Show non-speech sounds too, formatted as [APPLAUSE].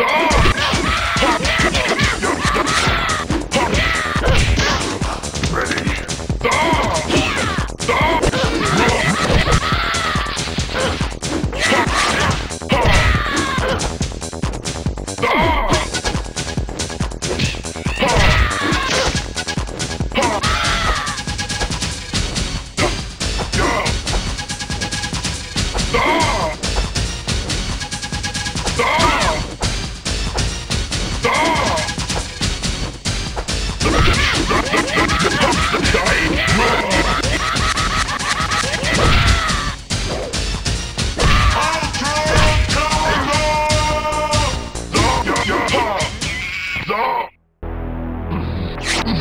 Die! Ah! [LAUGHS] [LAUGHS]